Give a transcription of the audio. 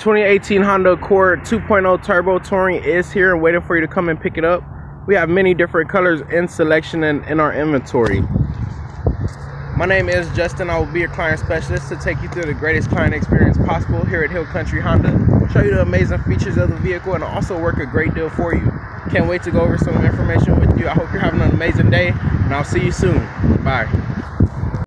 2018 Honda Accord 2.0 Turbo Touring is here and waiting for you to come and pick it up. We have many different colors in selection and in our inventory. My name is Justin. I will be your client specialist to take you through the greatest client experience possible here at Hill Country Honda. Show you the amazing features of the vehicle and also work a great deal for you. Can't wait to go over some information with you. I hope you're having an amazing day and I'll see you soon. Bye.